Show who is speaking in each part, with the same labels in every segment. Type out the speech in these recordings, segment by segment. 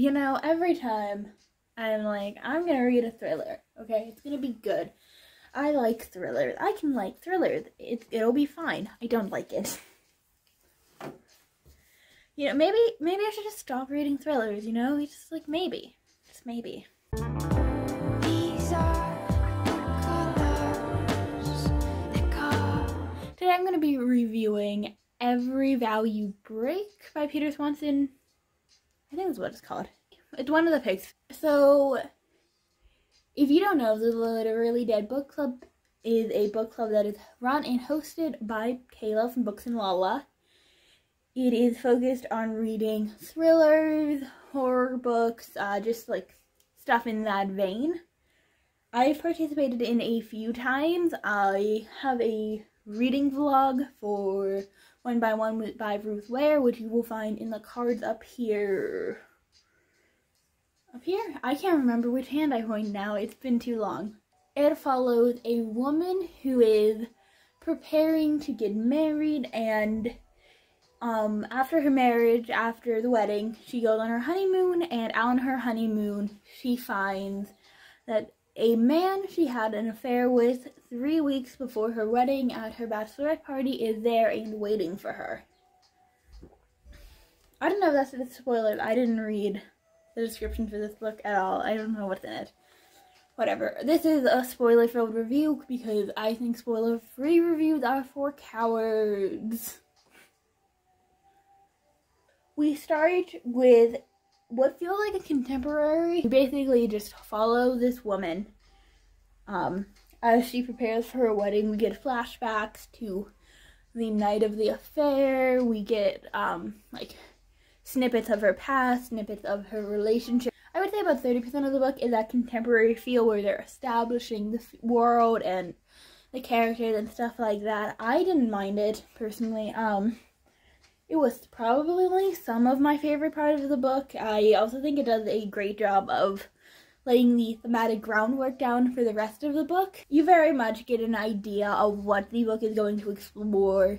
Speaker 1: You know, every time I'm like, I'm gonna read a thriller, okay? It's gonna be good. I like thrillers. I can like thrillers. It, it'll be fine. I don't like it. You know, maybe maybe I should just stop reading thrillers, you know? It's just like maybe. Just maybe. Today I'm going to be reviewing Every Vow You Break by Peter Swanson. I think that's what it's called. It's one of the picks. So, if you don't know, the Literally Dead Book Club is a book club that is run and hosted by Kayla from Books and Lala. It is focused on reading thrillers, horror books, uh, just like stuff in that vein. I've participated in a few times. I have a reading vlog for One by One by Ruth Ware, which you will find in the cards up here. Up here? I can't remember which hand I point now. It's been too long. It follows a woman who is preparing to get married and um, after her marriage, after the wedding, she goes on her honeymoon, and on her honeymoon, she finds that a man she had an affair with three weeks before her wedding at her bachelorette party is there and waiting for her. I don't know if that's a spoiler. I didn't read the description for this book at all. I don't know what's in it. Whatever. This is a spoiler-filled review because I think spoiler-free reviews are for cowards we start with what feels like a contemporary. We basically just follow this woman um, as she prepares for her wedding. We get flashbacks to the night of the affair. We get um, like snippets of her past, snippets of her relationship. I would say about 30% of the book is that contemporary feel where they're establishing the world and the characters and stuff like that. I didn't mind it personally. Um, it was probably some of my favorite part of the book. I also think it does a great job of laying the thematic groundwork down for the rest of the book. You very much get an idea of what the book is going to explore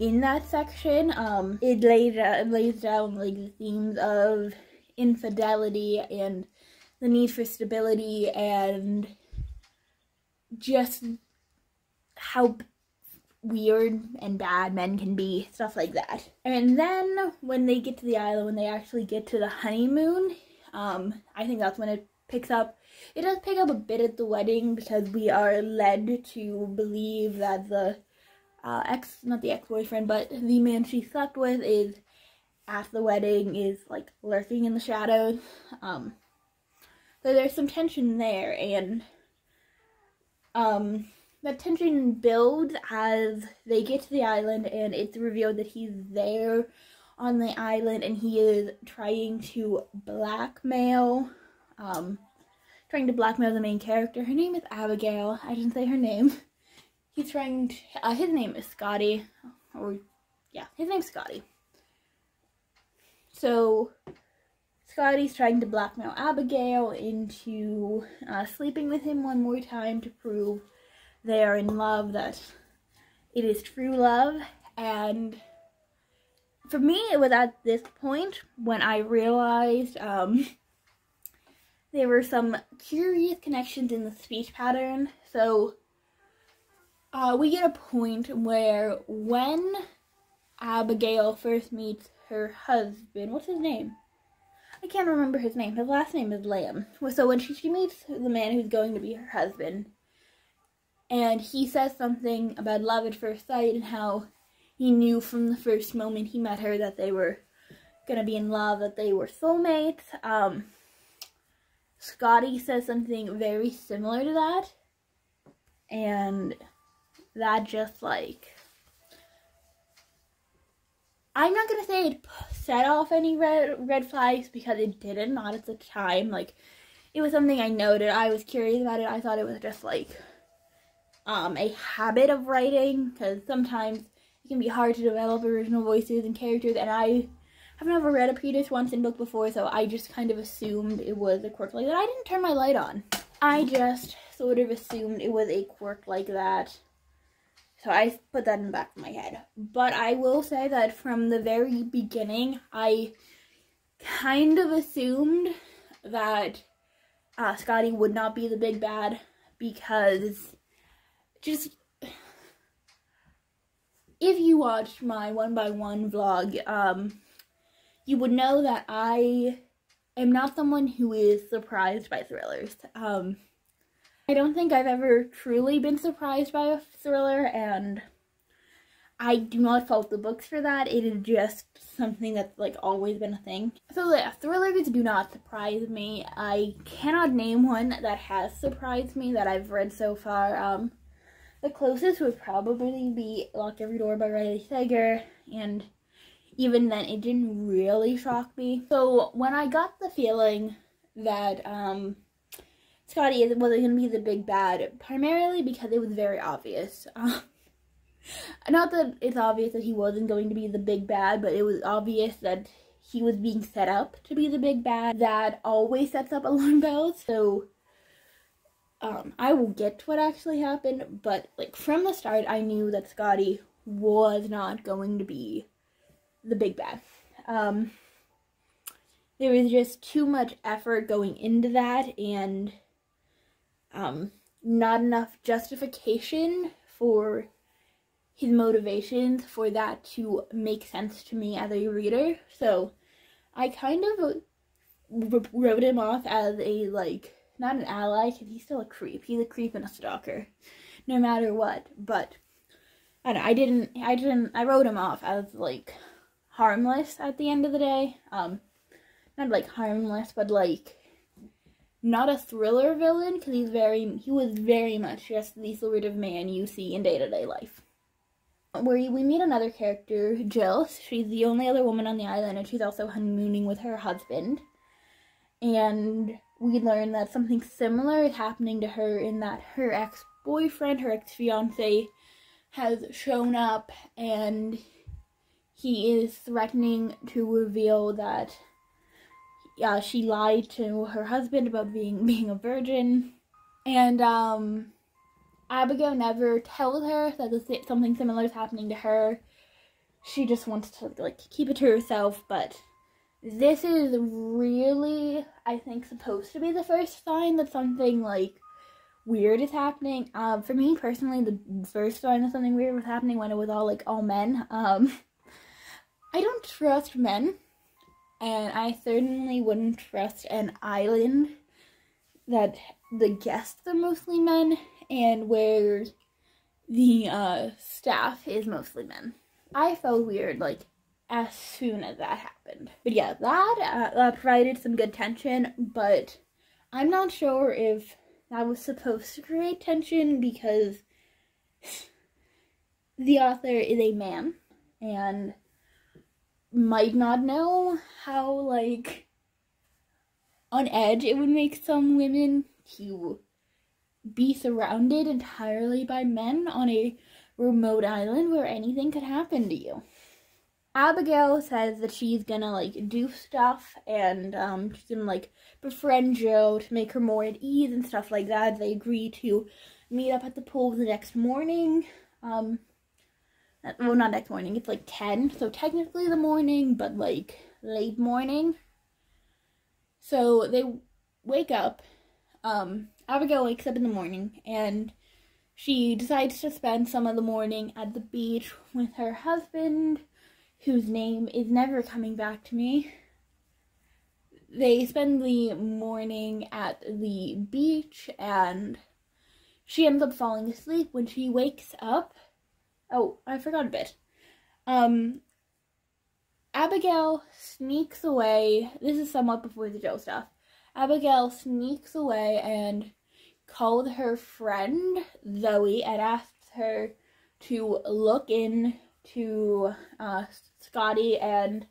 Speaker 1: in that section. Um, it lays, uh, lays down like the themes of infidelity and the need for stability and just how weird and bad men can be, stuff like that. And then when they get to the island, when they actually get to the honeymoon, um, I think that's when it picks up. It does pick up a bit at the wedding because we are led to believe that the uh, ex, not the ex-boyfriend, but the man she slept with is at the wedding, is like lurking in the shadows. Um, so there's some tension there and um the tension builds as they get to the island and it's revealed that he's there on the island and he is trying to blackmail um trying to blackmail the main character. Her name is abigail. I didn't say her name. He's trying to, uh, his name is scotty. Or yeah his name's scotty. So Scotty's trying to blackmail Abigail into uh, sleeping with him one more time to prove they are in love, that it is true love. And for me, it was at this point when I realized um, there were some curious connections in the speech pattern. So uh, we get a point where when Abigail first meets her husband, what's his name? I can't remember his name. His last name is Lamb. So when she, she meets the man who's going to be her husband, and he says something about love at first sight and how he knew from the first moment he met her that they were gonna be in love, that they were soulmates. Um, Scotty says something very similar to that, and that just like I'm not gonna say it set off any red red flags because it didn't, not at the time. Like it was something I noted. I was curious about it. I thought it was just like um, a habit of writing because sometimes it can be hard to develop original voices and characters and I have never read a Peter Swanson book before so I just kind of assumed it was a quirk like that. I didn't turn my light on. I just sort of assumed it was a quirk like that. So I put that in the back of my head. But I will say that from the very beginning, I kind of assumed that uh, Scotty would not be the big bad because just if you watched my one by one vlog, um, you would know that I am not someone who is surprised by thrillers. Um, I don't think I've ever truly been surprised by a thriller, and I do not fault the books for that. It is just something that's like always been a thing. So yeah, thrillers do not surprise me. I cannot name one that has surprised me that I've read so far. Um, the closest would probably be Lock Every Door by Riley Sager, and even then it didn't really shock me. So when I got the feeling that um, Scotty wasn't going to be the big bad, primarily because it was very obvious. Um, not that it's obvious that he wasn't going to be the big bad, but it was obvious that he was being set up to be the big bad. That always sets up alarm bells. So um, I will get to what actually happened, but like from the start, I knew that Scotty was not going to be the big bad. Um, there was just too much effort going into that, and um, not enough justification for his motivations for that to make sense to me as a reader. So I kind of wrote him off as a like not an ally because he's still a creep. He's a creep and a stalker, no matter what. But I don't. I didn't. I didn't. I wrote him off as like harmless at the end of the day. Um, not like harmless, but like not a thriller villain because he's very. He was very much just the sort of man you see in day to day life. Where we meet another character, Jill. She's the only other woman on the island, and she's also honeymooning with her husband. And we learn that something similar is happening to her in that her ex-boyfriend, her ex-fiance, has shown up and he is threatening to reveal that yeah, she lied to her husband about being being a virgin. And um Abigail never tells her that something similar is happening to her. She just wants to like keep it to herself, but this is really, I think, supposed to be the first sign that something like weird is happening. Um, for me personally, the first sign that something weird was happening when it was all like all men. Um, I don't trust men, and I certainly wouldn't trust an island that the guests are mostly men and where the uh, staff is mostly men. I felt weird, like as soon as that happened. But yeah, that uh, provided some good tension, but I'm not sure if that was supposed to create tension because the author is a man and might not know how like on edge it would make some women to be surrounded entirely by men on a remote island where anything could happen to you. Abigail says that she's gonna like do stuff and um she's gonna like befriend Joe to make her more at ease and stuff like that. They agree to meet up at the pool the next morning. Um well not next morning, it's like ten, so technically the morning, but like late morning. So they wake up. Um Abigail wakes up in the morning and she decides to spend some of the morning at the beach with her husband whose name is never coming back to me. They spend the morning at the beach and she ends up falling asleep when she wakes up. Oh, I forgot a bit. Um, Abigail sneaks away. This is somewhat before the Jo stuff. Abigail sneaks away and calls her friend Zoe and asks her to look in to uh, Scotty, and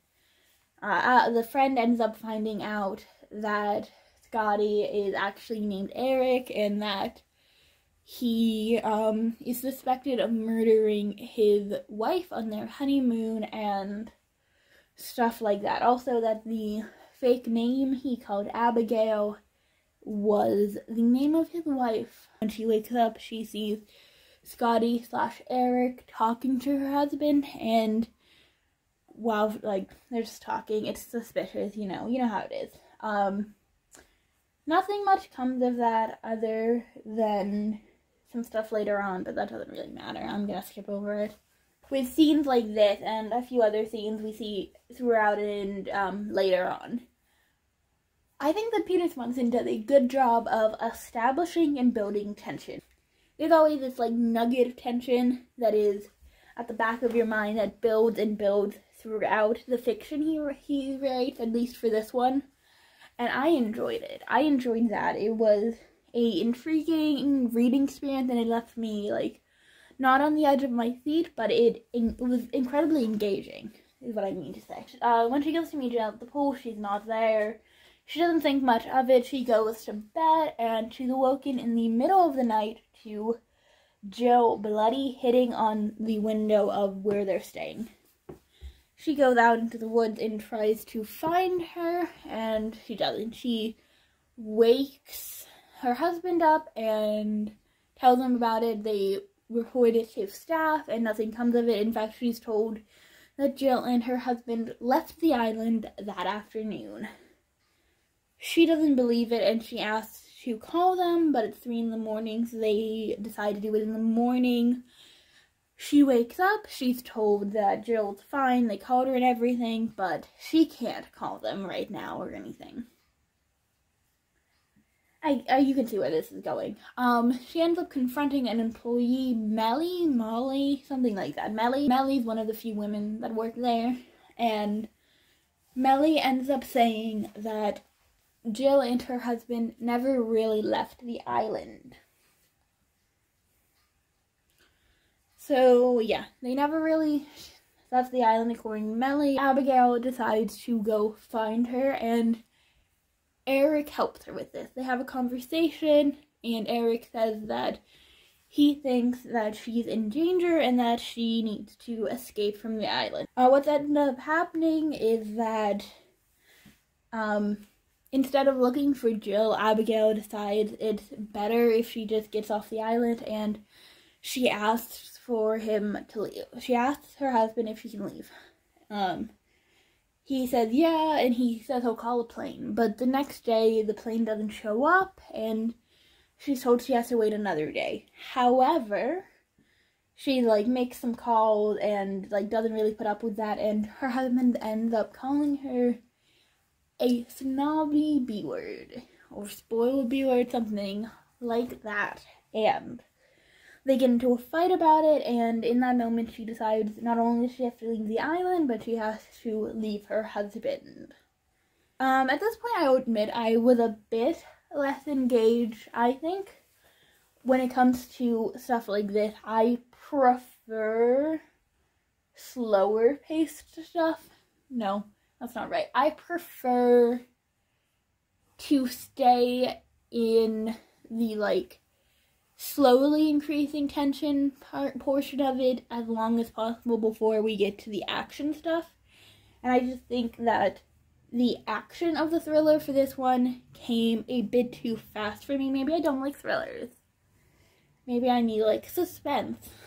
Speaker 1: uh, uh, the friend ends up finding out that Scotty is actually named Eric and that he um, is suspected of murdering his wife on their honeymoon and stuff like that. Also, that the fake name he called Abigail was the name of his wife. When she wakes up, she sees Scotty slash Eric talking to her husband, and while like they're just talking. It's suspicious, you know. You know how it is. Um, nothing much comes of that other than some stuff later on, but that doesn't really matter. I'm gonna skip over it. With scenes like this and a few other scenes we see throughout and um, later on. I think that Peter Swanson does a good job of establishing and building tension. There's always this like nugget of tension that is at the back of your mind that builds and builds throughout the fiction he he writes, at least for this one. And I enjoyed it. I enjoyed that. It was a intriguing reading experience, and it left me like not on the edge of my seat, but it, it was incredibly engaging. Is what I mean to say. Uh, when she goes to meet Jill at the pool, she's not there. She doesn't think much of it. She goes to bed, and she's awoken in the middle of the night to Jill bloody hitting on the window of where they're staying. She goes out into the woods and tries to find her, and she doesn't. She wakes her husband up and tells him about it. They report it to staff, and nothing comes of it. In fact, she's told that Jill and her husband left the island that afternoon. She doesn't believe it, and she asks to call them, but it's 3 in the morning, so they decide to do it in the morning. She wakes up, she's told that Jill's fine, they called her and everything, but she can't call them right now or anything. I, I, you can see where this is going. Um, she ends up confronting an employee, Melly, Molly, something like that. Melly, Melly's one of the few women that work there, and Melly ends up saying that Jill and her husband never really left the island. So, yeah, they never really left the island according to Melly. Abigail decides to go find her, and Eric helps her with this. They have a conversation, and Eric says that he thinks that she's in danger and that she needs to escape from the island. Uh, what ends up happening is that um, Instead of looking for Jill, Abigail decides it's better if she just gets off the island and she asks for him to leave. She asks her husband if she can leave. Um, he says yeah, and he says he'll call a plane. But the next day, the plane doesn't show up, and she's told she has to wait another day. However, she like makes some calls and like doesn't really put up with that, and her husband ends up calling her a snobby B word or spoiled B word, something like that. And they get into a fight about it, and in that moment, she decides not only does she have to leave the island, but she has to leave her husband. Um, at this point, I will admit I was a bit less engaged, I think. When it comes to stuff like this, I prefer slower paced stuff. No, that's not right. I prefer to stay in the like slowly increasing tension part portion of it as long as possible before we get to the action stuff. And I just think that the action of the thriller for this one came a bit too fast for me. Maybe I don't like thrillers. Maybe I need like suspense.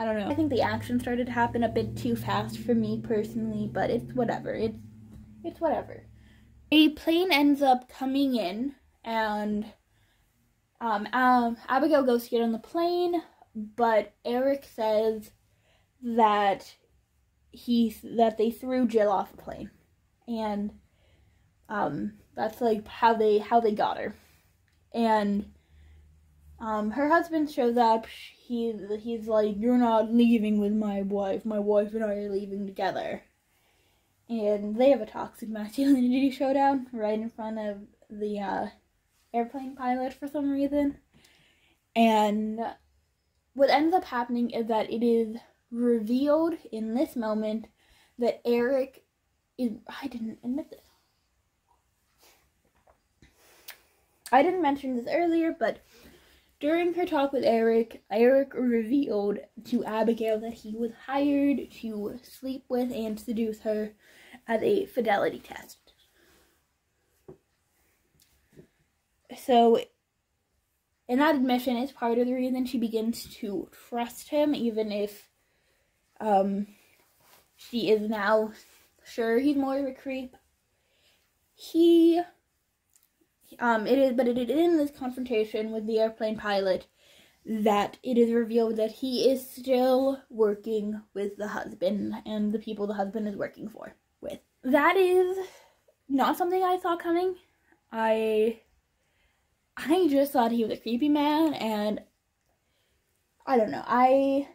Speaker 1: I don't know. I think the action started to happen a bit too fast for me personally, but it's whatever. It's it's whatever. A plane ends up coming in, and um, um, Abigail goes to get on the plane, but Eric says that he that they threw Jill off the plane, and um, that's like how they how they got her, and um, her husband shows up. He's he's like, "You're not leaving with my wife. My wife and I are leaving together." And they have a toxic masculinity showdown right in front of the uh, airplane pilot for some reason. And what ends up happening is that it is revealed in this moment that Eric is. I didn't admit this. I didn't mention this earlier, but during her talk with Eric, Eric revealed to Abigail that he was hired to sleep with and seduce her as a fidelity test. So, in that admission is part of the reason she begins to trust him, even if um, she is now sure he's more of a creep. He um it is but it is in this confrontation with the airplane pilot that it is revealed that he is still working with the husband and the people the husband is working for with. That is not something I saw coming. I I just thought he was a creepy man and I don't know. I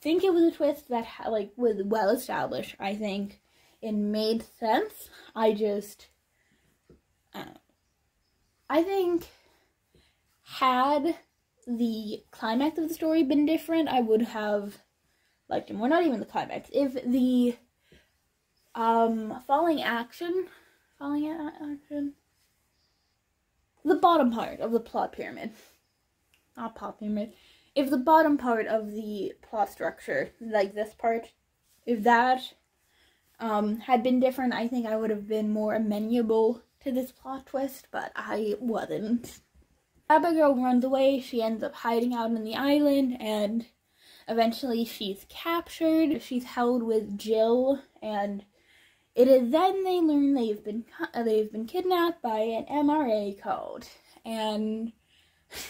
Speaker 1: think it was a twist that like was well established. I think it made sense. I just I, I think had the climax of the story been different, I would have liked him. Or not even the climax. If the um falling action falling action the bottom part of the plot pyramid. Not plot pyramid. If the bottom part of the plot structure, like this part, if that um, had been different, I think I would have been more amenable to this plot twist, but I wasn't. Abigail runs away, she ends up hiding out on the island, and eventually she's captured. She's held with Jill, and it is then they learn they've been they've been kidnapped by an MRA cult, and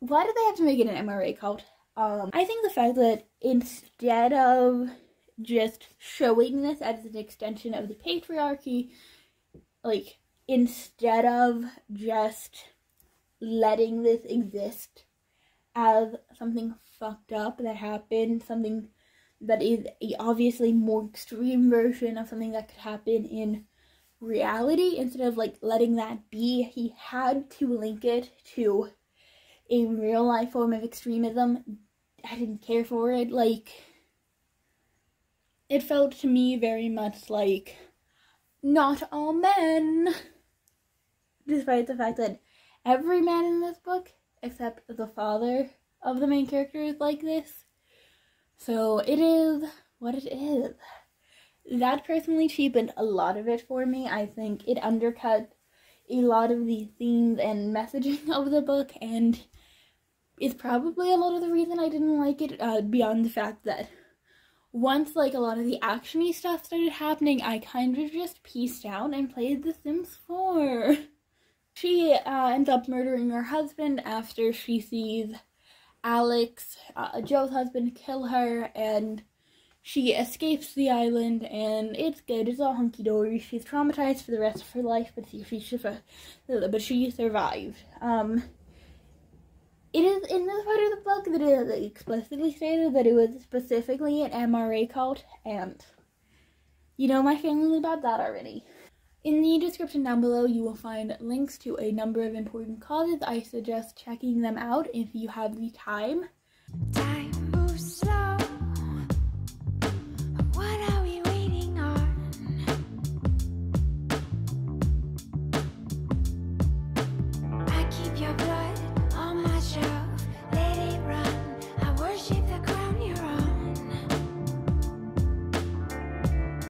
Speaker 1: why do they have to make it an MRA cult? Um, I think the fact that instead of just showing this as an extension of the patriarchy, like instead of just letting this exist as something fucked up that happened, something that is a obviously more extreme version of something that could happen in reality instead of like letting that be he had to link it to a real life form of extremism. I didn't care for it like it felt to me very much like not all men despite the fact that every man in this book except the father of the main character is like this so it is what it is. That personally cheapened a lot of it for me. I think it undercut a lot of the themes and messaging of the book and is probably a lot of the reason I didn't like it uh, beyond the fact that once like a lot of the actiony stuff started happening, I kind of just pieced out and played The Sims 4. She uh, ends up murdering her husband after she sees Alex, uh, Joe's husband, kill her, and she escapes the island, and it's good. It's all hunky dory. She's traumatized for the rest of her life, but she, she, but she survived. Um, it is in this part of the book that it is explicitly stated that it was specifically an MRA cult, and you know my family about that already. In the description down below, you will find links to a number of important causes. I suggest checking them out if you have the time. time